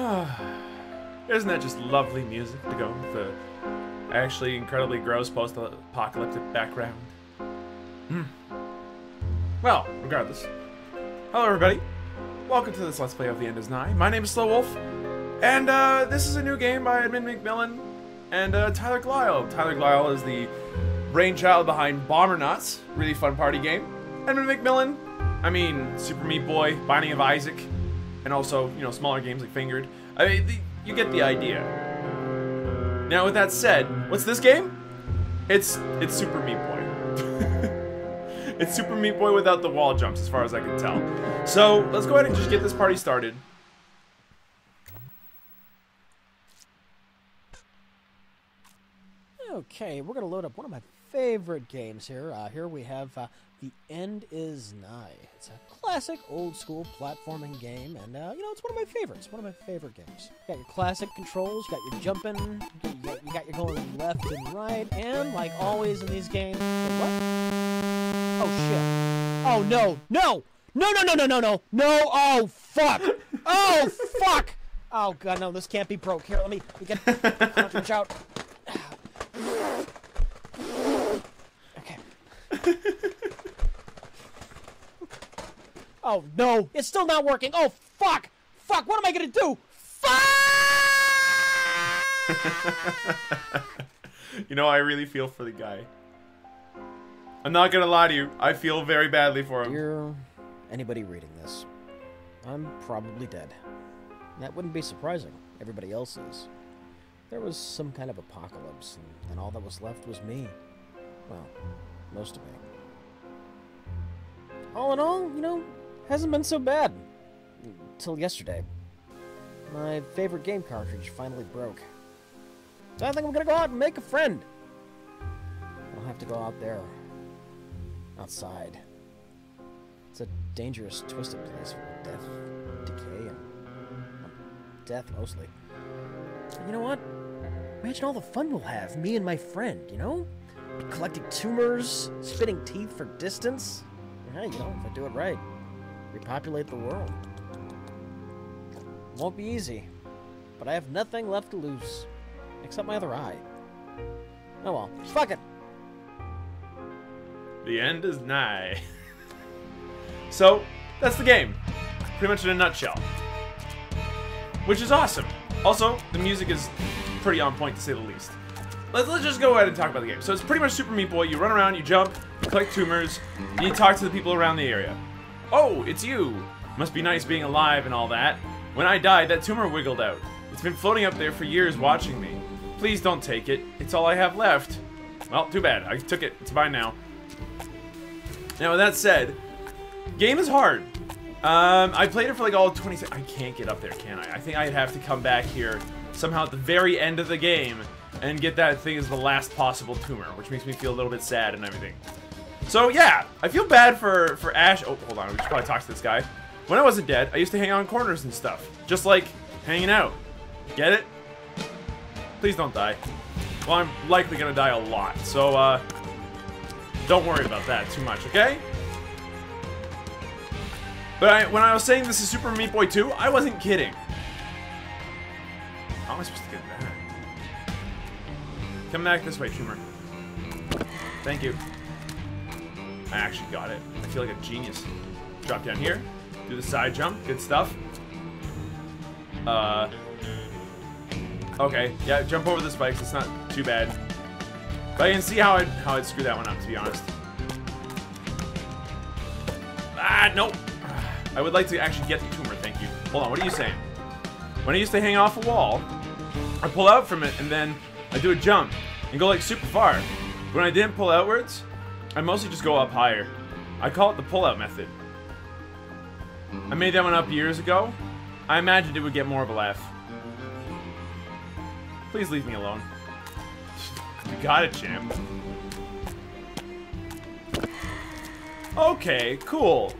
Isn't that just lovely music to go with the actually incredibly gross post-apocalyptic background? Hmm. Well, regardless. Hello everybody. Welcome to this Let's Play of The End is Nigh. My name is Slow Wolf, and uh, this is a new game by Edmund McMillan and uh, Tyler Glaiel. Tyler Glaiel is the brainchild behind Bombernauts, really fun party game. Edmund McMillan, I mean, Super Meat Boy, Binding of Isaac, and also, you know, smaller games like Fingered. I mean, the, you get the idea. Now, with that said, what's this game? It's it's Super Meat Boy. it's Super Meat Boy without the wall jumps, as far as I can tell. So, let's go ahead and just get this party started. Okay, we're to load up one of my favorite games here. Uh, here we have uh, The End Is Nigh. Classic old school platforming game, and uh, you know, it's one of my favorites. One of my favorite games. You got your classic controls, you got your jumping, you got, you got your going left and right, and like always in these games. What? Oh shit. Oh no, no! No, no, no, no, no, no! No! Oh, fuck! Oh, fuck! Oh god, no, this can't be broke. Here, let me, me get cartridge out. Okay. Oh no, it's still not working. Oh fuck! Fuck! What am I gonna do? Fuck! you know, I really feel for the guy. I'm not gonna lie to you. I feel very badly for him. Dear anybody reading this, I'm probably dead. That wouldn't be surprising. Everybody else is. There was some kind of apocalypse, and, and all that was left was me. Well, most of me. All in all, you know, hasn't been so bad. Until yesterday. My favorite game cartridge finally broke. So I think I'm gonna go out and make a friend. I'll have to go out there. Outside. It's a dangerous, twisted place for death, decay, and death mostly. And you know what? Imagine all the fun we'll have, me and my friend, you know? Collecting tumors, spitting teeth for distance. Yeah, you know, if I do it right. Repopulate the world. Won't be easy, but I have nothing left to lose. Except my other eye. Oh well, fuck it! The end is nigh. so, that's the game. Pretty much in a nutshell. Which is awesome. Also, the music is pretty on point to say the least. Let's, let's just go ahead and talk about the game. So it's pretty much Super Meat Boy. You run around, you jump, collect tumors, and you talk to the people around the area. Oh, it's you! Must be nice being alive and all that. When I died, that tumor wiggled out. It's been floating up there for years watching me. Please don't take it. It's all I have left. Well, too bad. I took it. It's mine now. Now, with that said, game is hard. Um, I played it for like all 20 I can't get up there, can I? I think I'd have to come back here somehow at the very end of the game and get that thing as the last possible tumor, which makes me feel a little bit sad and everything. So yeah, I feel bad for, for Ash. Oh, hold on, we should probably talk to this guy. When I wasn't dead, I used to hang out in corners and stuff. Just like hanging out. Get it? Please don't die. Well, I'm likely gonna die a lot, so uh, don't worry about that too much, okay? But I, when I was saying this is Super Meat Boy 2, I wasn't kidding. How am I supposed to get that? Come back this way, Tumor. Thank you. I actually got it. I feel like a genius. Drop down here. Do the side jump. Good stuff. Uh. Okay. Yeah, jump over the spikes. It's not too bad. But I can see how I'd, how I'd screw that one up, to be honest. Ah, nope. I would like to actually get the tumor, thank you. Hold on, what are you saying? When I used to hang off a wall, I pull out from it and then I do a jump and go like super far. When I didn't pull outwards, I mostly just go up higher. I call it the pull-out method. I made that one up years ago. I imagined it would get more of a laugh. Please leave me alone. You got it, champ. Okay, cool.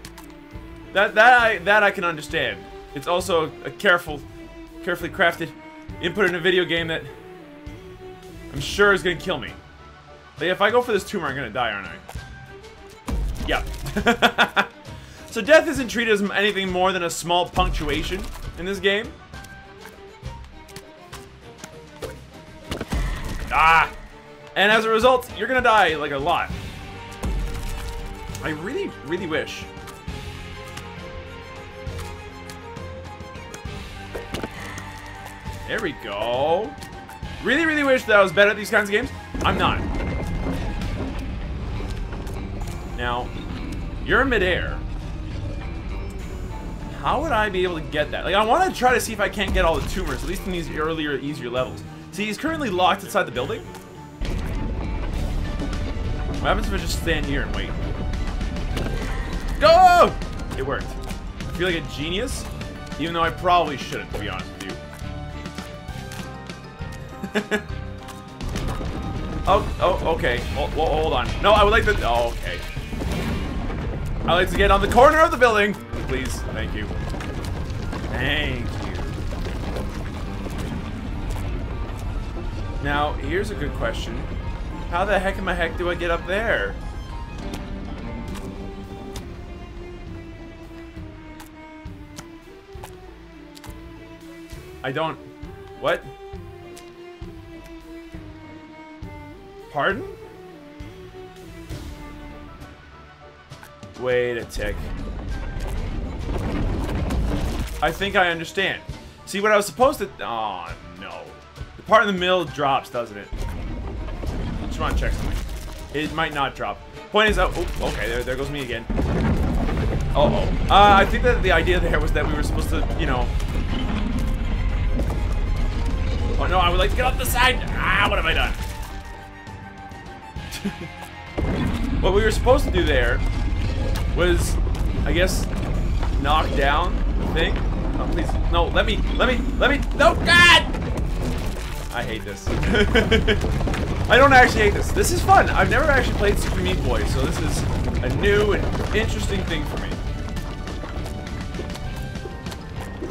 That that I that I can understand. It's also a careful, carefully crafted input in a video game that I'm sure is gonna kill me. If I go for this tumor, I'm gonna die, aren't I? Yeah. so death isn't treated as anything more than a small punctuation in this game. Ah! And as a result, you're gonna die, like, a lot. I really, really wish. There we go. Really, really wish that I was better at these kinds of games. I'm not. Now, you're midair. How would I be able to get that? Like, I want to try to see if I can't get all the tumors, at least in these earlier, easier levels. See, he's currently locked inside the building. What happens if I just stand here and wait? Go! It worked. I feel like a genius, even though I probably shouldn't, to be honest with you. oh, oh, okay. Well, hold on. No, I would like to. Oh, okay. I like to get on the corner of the building. Please. Thank you. Thank you. Now, here's a good question. How the heck in my heck do I get up there? I don't... What? Pardon? Wait a tick. I think I understand. See, what I was supposed to... Oh, no. The part in the middle drops, doesn't it? Just want to check something. It might not drop. Point is, oh, okay, there, there goes me again. Uh oh. Uh, I think that the idea there was that we were supposed to, you know... Oh, no, I would like to get off the side. Ah, what have I done? what we were supposed to do there was, I guess, knock down the thing. Oh, please. No, let me, let me, let me. No, God! I hate this. I don't actually hate this. This is fun. I've never actually played Super Meat Boy, so this is a new and interesting thing for me.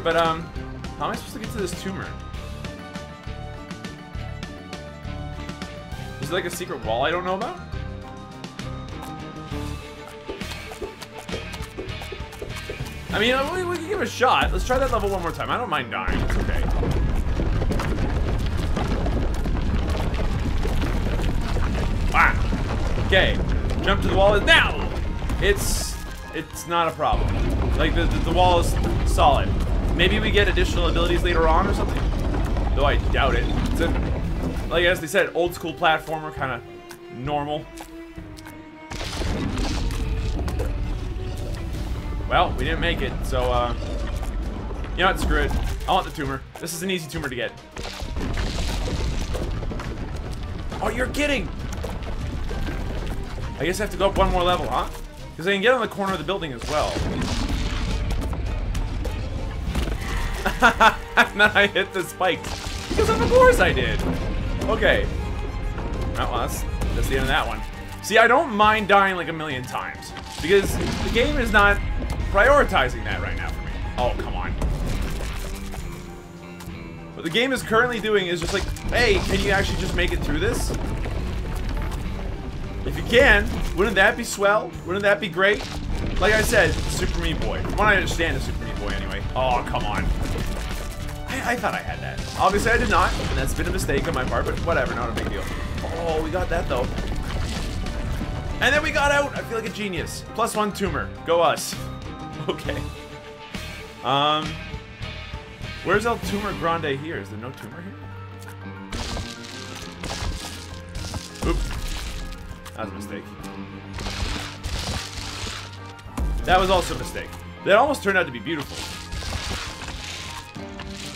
But, um, how am I supposed to get to this tumor? Is it like a secret wall I don't know about? I mean, we, we can give it a shot. Let's try that level one more time. I don't mind dying. It's okay. Okay. Jump to the wall now. It's it's not a problem. Like the, the, the wall is solid. Maybe we get additional abilities later on or something. Though I doubt it. It's a, like as they said, old school platformer, kind of normal. Well, we didn't make it, so, uh... You know what, screw it. I want the tumor. This is an easy tumor to get. Oh, you're kidding! I guess I have to go up one more level, huh? Because I can get on the corner of the building as well. and then I hit the spikes. Because of course I did. Okay. Well, that's, that's the end of that one. See, I don't mind dying like a million times. Because the game is not prioritizing that right now for me. Oh, come on. What the game is currently doing is just like, hey, can you actually just make it through this? If you can, wouldn't that be swell? Wouldn't that be great? Like I said, Super Meat Boy. From what I understand is Super Meat Boy anyway. Oh, come on. I, I thought I had that. Obviously I did not, and that's been a mistake on my part, but whatever, not a big deal. Oh, we got that though. And then we got out. I feel like a genius. Plus one tumor. Go us. Okay. Um, where's El Tumor Grande here? Is there no tumor here? Oop. That was a mistake. That was also a mistake. That almost turned out to be beautiful.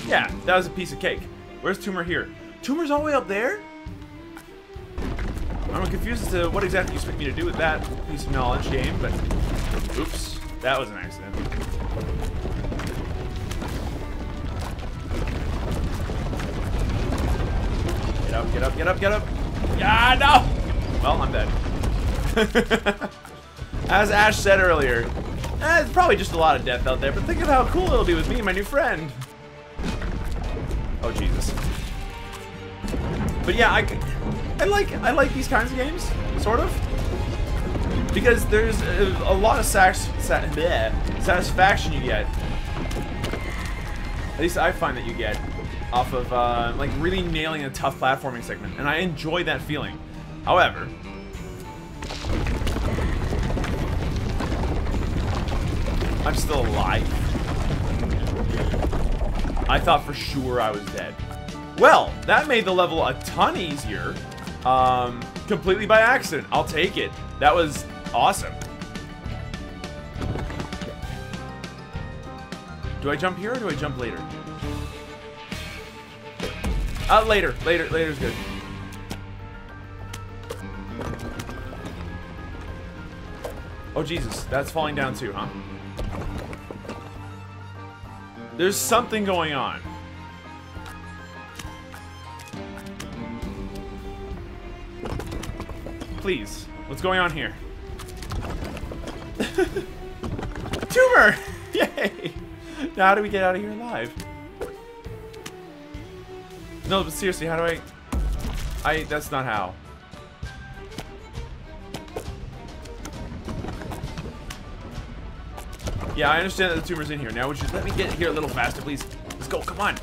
Yeah, that was a piece of cake. Where's Tumor here? Tumor's all the way up there? I'm confused as to what exactly you expect me to do with that piece of knowledge game, but... Oops. That was an accident. Get up, get up, get up, get up! Yeah, no! Well, I'm dead. As Ash said earlier, eh, it's probably just a lot of death out there, but think of how cool it'll be with me and my new friend. Oh, Jesus. But yeah, I, I like I like these kinds of games, sort of because there's a, a lot of bleh, satisfaction you get. At least I find that you get off of uh, like really nailing a tough platforming segment, and I enjoy that feeling. However, I'm still alive. I thought for sure I was dead. Well, that made the level a ton easier. Um, completely by accident. I'll take it. That was awesome. Do I jump here or do I jump later? Uh, later. Later. Later's good. Oh, Jesus. That's falling down too, huh? There's something going on. Please. What's going on here? Tumor! Yay! Now how do we get out of here alive? No, but seriously, how do I... I... That's not how. Yeah, I understand that the tumor's in here. Now would you let me get here a little faster, please? Let's go, come on.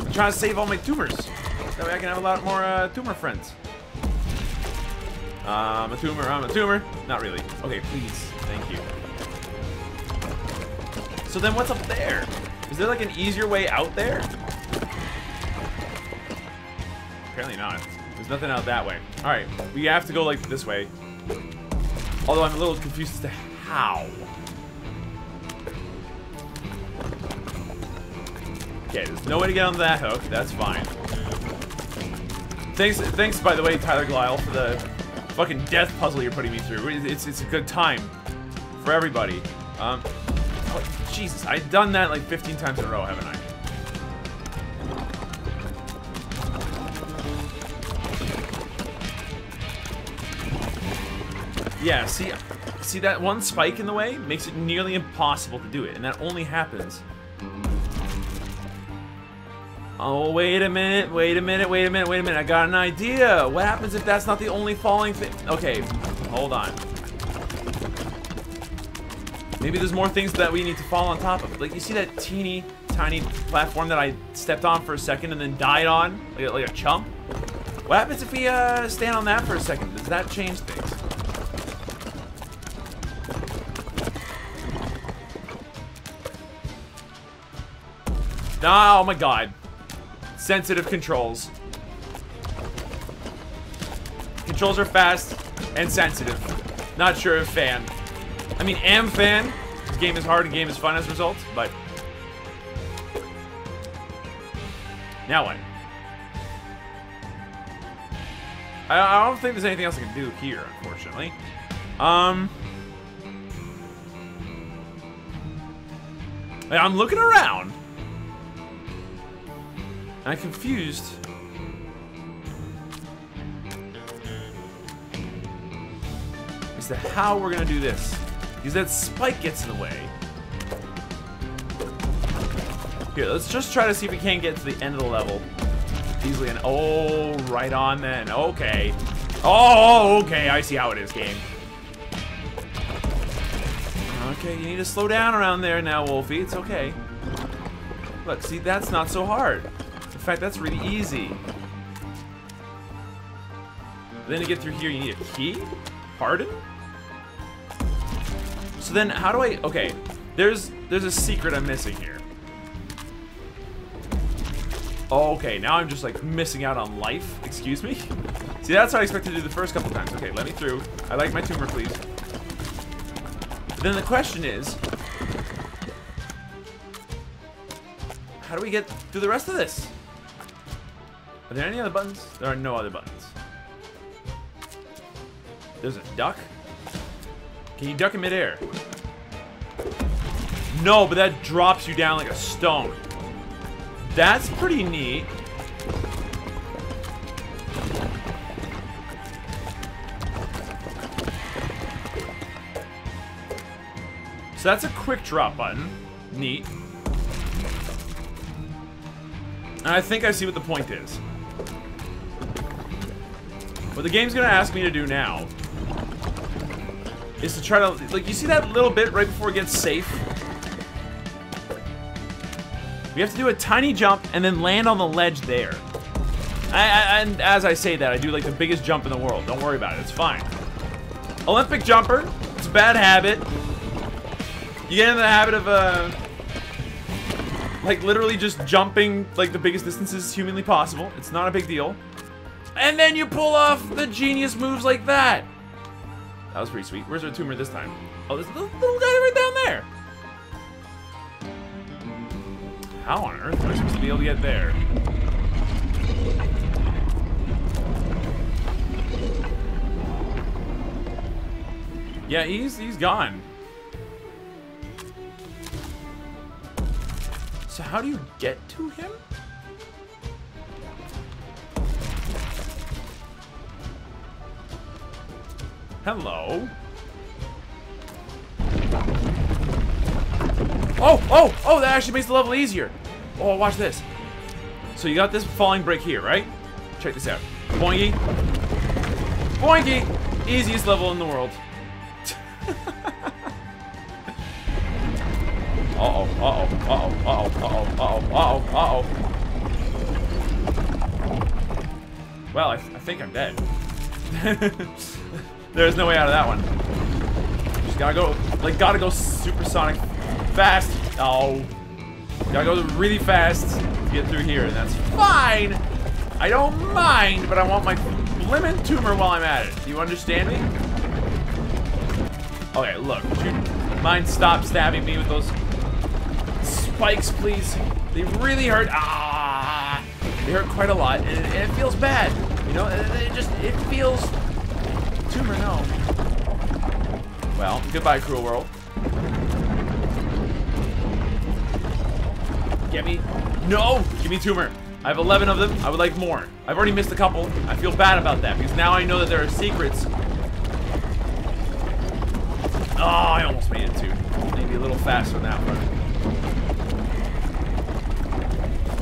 I'm trying to save all my tumors. That way I can have a lot more uh, tumor friends. I'm a tumor, I'm a tumor. Not really. Okay, please. Thank you. So then what's up there? Is there like an easier way out there? Apparently not. There's nothing out that way. Alright, we have to go like this way. Although I'm a little confused as to how. Okay, there's no way to get on that hook. That's fine. Thanks, thanks by the way, Tyler Glaiel, for the fucking death puzzle you're putting me through. It's, it's a good time for everybody. Um, oh, Jesus, I've done that like 15 times in a row, haven't I? Yeah, see, see that one spike in the way makes it nearly impossible to do it, and that only happens Oh, wait a minute, wait a minute, wait a minute, wait a minute. I got an idea. What happens if that's not the only falling thing? Okay, hold on. Maybe there's more things that we need to fall on top of. Like, you see that teeny, tiny platform that I stepped on for a second and then died on? Like a, like a chump? What happens if we uh, stand on that for a second? Does that change things? Oh my god. Sensitive controls. Controls are fast and sensitive. Not sure if fan. I mean, am fan. Game is hard and game is fun as a result, but... Now what? I, I don't think there's anything else I can do here, unfortunately. Um... I'm looking around. I'm confused. As to how we're gonna do this. Because that spike gets in the way. Here, let's just try to see if we can't get to the end of the level. Easily and oh, right on then. Okay. Oh, okay, I see how it is, game. Okay, you need to slow down around there now, Wolfie. It's okay. Look, see, that's not so hard fact, that's really easy. Then to get through here, you need a key? Pardon? So then, how do I... Okay, there's there's a secret I'm missing here. Okay, now I'm just, like, missing out on life. Excuse me? See, that's what I expected to do the first couple times. Okay, let me through. I like my tumor, please. But then the question is... How do we get through the rest of this? Are there any other buttons? There are no other buttons. There's a duck? Can you duck in midair? No, but that drops you down like a stone. That's pretty neat. So that's a quick drop button. Neat. And I think I see what the point is. What the game's gonna ask me to do now is to try to, like, you see that little bit right before it gets safe? We have to do a tiny jump and then land on the ledge there. I, I, and as I say that, I do like the biggest jump in the world. Don't worry about it. It's fine. Olympic jumper. It's a bad habit. You get in the habit of, uh, like literally just jumping like the biggest distances humanly possible. It's not a big deal. And then you pull off the genius moves like that. That was pretty sweet. Where's our tumor this time? Oh, there's a little, guy right down there. How on earth am I supposed to be able to get there? Yeah, he's he's gone. So how do you get to him? Hello? Oh, oh, oh, that actually makes the level easier. Oh, watch this. So you got this falling brick here, right? Check this out. Boingy. Boingy! Easiest level in the world. Uh-oh, uh-oh, uh-oh, uh-oh, uh-oh, uh-oh, uh-oh, uh-oh. Well, I, th I think I'm dead. There's no way out of that one. Just gotta go, like, gotta go supersonic fast. Oh. Gotta go really fast to get through here, and that's fine. I don't mind, but I want my lemon tumor while I'm at it. Do you understand me? Okay, look, would mind stop stabbing me with those spikes, please? They really hurt. Ah, they hurt quite a lot, and it, feels bad. You know, it, it just, it feels tumor, no. Well, goodbye, cruel world. Get me. No! Give me tumor. I have 11 of them. I would like more. I've already missed a couple. I feel bad about that because now I know that there are secrets. Oh, I almost made it too. Maybe a little faster than that one.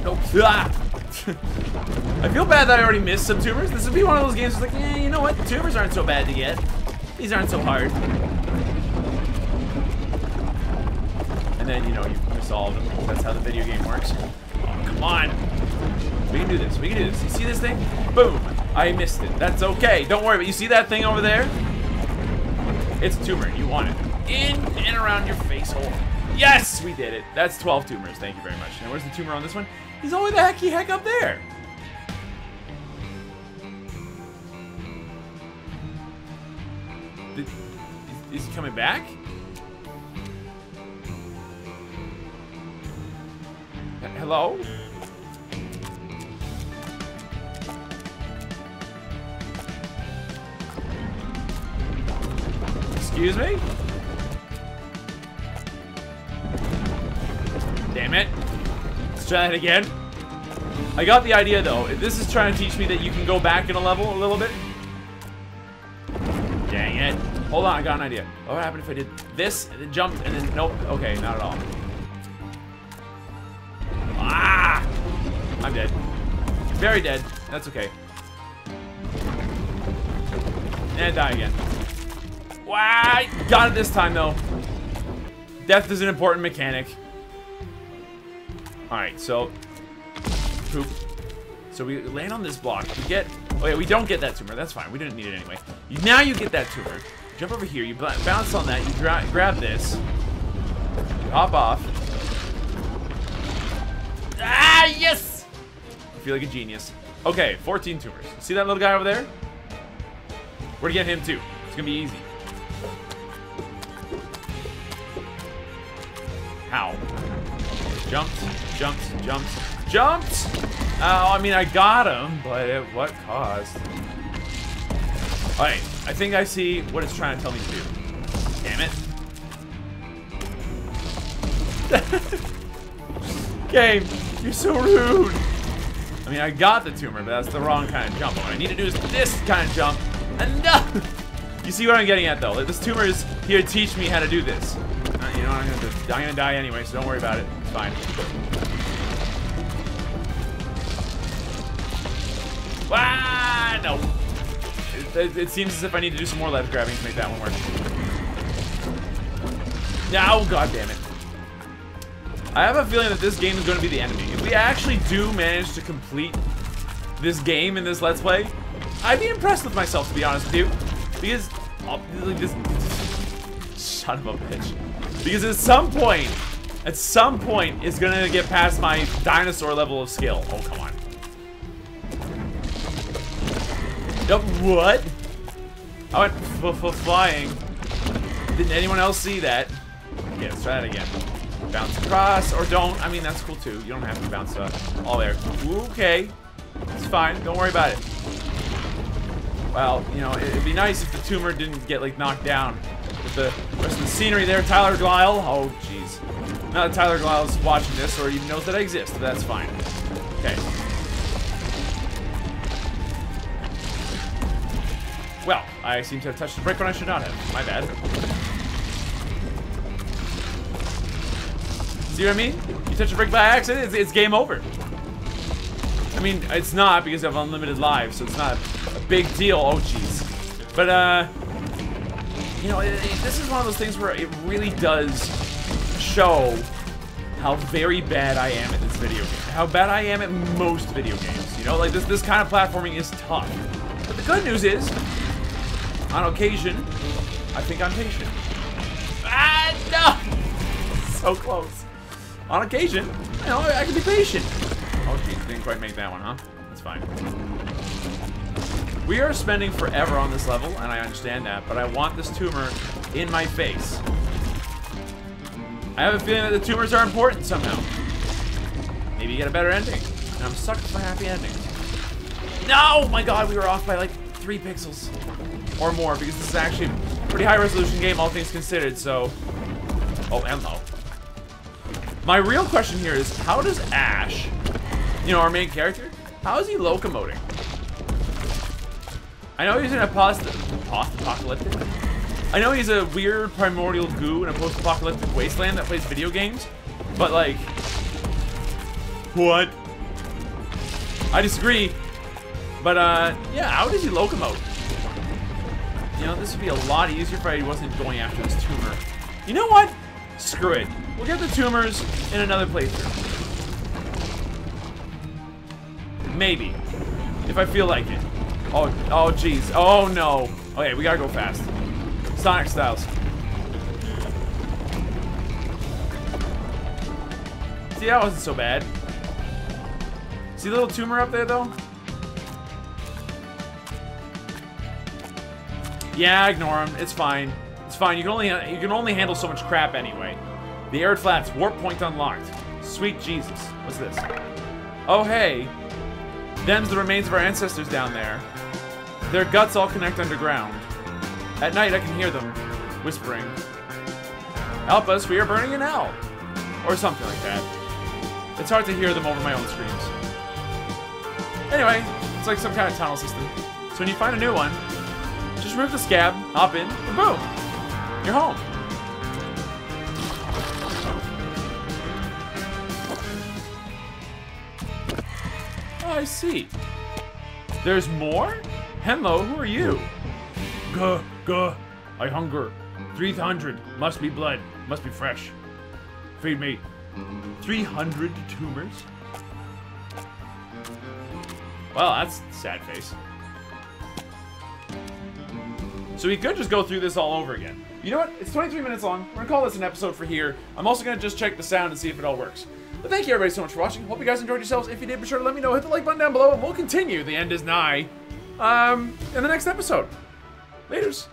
Nope. Ah! I feel bad that I already missed some tumors. This would be one of those games that's like, eh, you know what? Tumors aren't so bad to get. These aren't so hard. And then, you know, you miss all of them. That's how the video game works. Oh, come on. We can do this. We can do this. You see this thing? Boom. I missed it. That's okay. Don't worry. But you see that thing over there? It's a tumor. You want it. In and around your face hole. Yes! We did it. That's 12 tumors. Thank you very much. Now, where's the tumor on this one? He's only the hecky heck up there. Is he coming back? H- Hello? Excuse me? Damn it. Try that again. I got the idea though. If this is trying to teach me that you can go back in a level a little bit. Dang it. Hold on, I got an idea. What would happen if I did this and then jumped and then nope. Okay, not at all. Ah! I'm dead. Very dead. That's okay. And die again. Wow! Got it this time though. Death is an important mechanic. Alright, so poop. So we land on this block. We get Oh yeah, we don't get that tumor. That's fine. We didn't need it anyway. Now you get that tumor. Jump over here. You bounce on that. You gra grab this. You hop off. Ah, yes! I feel like a genius. Okay, 14 tumors. See that little guy over there? We're to get him too. It's gonna be easy. How? Jumped, jumped, jumped, jumped! Oh, I mean, I got him, but at what cost? Alright, I think I see what it's trying to tell me to do. Damn it. Game, you're so rude. I mean, I got the tumor, but that's the wrong kind of jump. What I need to do is this kind of jump. And no! You see what I'm getting at, though. This tumor is here to teach me how to do this. Uh, you know, I'm gonna, I'm gonna die anyway, so don't worry about it. It's fine. Ah, no. It, it, it, seems as if I need to do some more ledge grabbing to make that one work. No, oh, god damn it. I have a feeling that this game is going to be the enemy. If we actually do manage to complete this game in this Let's Play, I'd be impressed with myself, to be honest with you. Because, oh, like this, son of a bitch. Because at some point, at some point, it's gonna get past my dinosaur level of skill. Oh, come on. Yep, what? I went f f flying. Didn't anyone else see that? Okay, let's try that again. Bounce across, or don't. I mean, that's cool too. You don't have to bounce uh, all there. Okay. It's fine. Don't worry about it. Well, you know, it'd be nice if the tumor didn't get, like, knocked down. With the rest of the scenery there, Tyler Glaiel. Oh, jeez. Not that Tyler Glaiel's watching this or even knows that I exist, that's fine. Okay. Well, I seem to have touched the brake when I should not have. My bad. See what I mean? You touch the brake by accident, it's, it's game over. I mean, it's not because I have unlimited lives, so it's not a big deal. Oh, jeez. But, uh, you know, it, it, this is one of those things where it really does show how very bad I am at this video game. How bad I am at most video games. You know, like this, this kind of platforming is tough. But the good news is, on occasion, I think I'm patient. Ah, no! So close. On occasion, you know, I can be patient. Oh, jeez, didn't quite make that one, huh? That's fine. We are spending forever on this level, and I understand that, but I want this tumor in my face. I have a feeling that the tumors are important somehow. Maybe you get a better ending. And I'm sucked for happy endings. No! My god, we were off by like three pixels. Or more, because this is actually a pretty high resolution game, all things considered, so... Oh, and low. My real question here is, how does Ash, you know, our main character, how is he locomoting? I know he's in a post-apocalyptic. I know he's a weird primordial goo in a post-apocalyptic wasteland that plays video games, but like, what? I disagree. But uh, yeah, how does he locomote? You know, this would be a lot easier if I wasn't going after this tumor. You know what? Screw it. We'll get the tumors in another playthrough. Maybe. If I feel like it. Oh, oh, jeez. Oh, no. Okay, we gotta go fast. Sonic Styles. See, that wasn't so bad. See the little tumor up there, though? Yeah, ignore him. It's fine. It's fine. You can only you can only handle so much crap anyway. The arid flats warp point unlocked. Sweet Jesus. What's this? Oh hey. Them's the remains of our ancestors down there. Their guts all connect underground. At night I can hear them whispering. Help us, we are burning in hell. Or something like that. It's hard to hear them over my own screams. Anyway, it's like some kind of tunnel system. So when you find a new one, just remove the scab, hop in, and boom! You're home. Oh, I see. There's more? Hello, who are you? Guh, I hunger. 300, must be blood, must be fresh. Feed me. 300 tumors? Well, that's sad face. So we could just go through this all over again. You know what? It's 23 minutes long. We're gonna call this an episode for here. I'm also gonna just check the sound and see if it all works. But thank you everybody so much for watching. Hope you guys enjoyed yourselves. If you did, be sure to let me know. Hit the like button down below and we'll continue. The end is nigh. Um, in the next episode. Laters.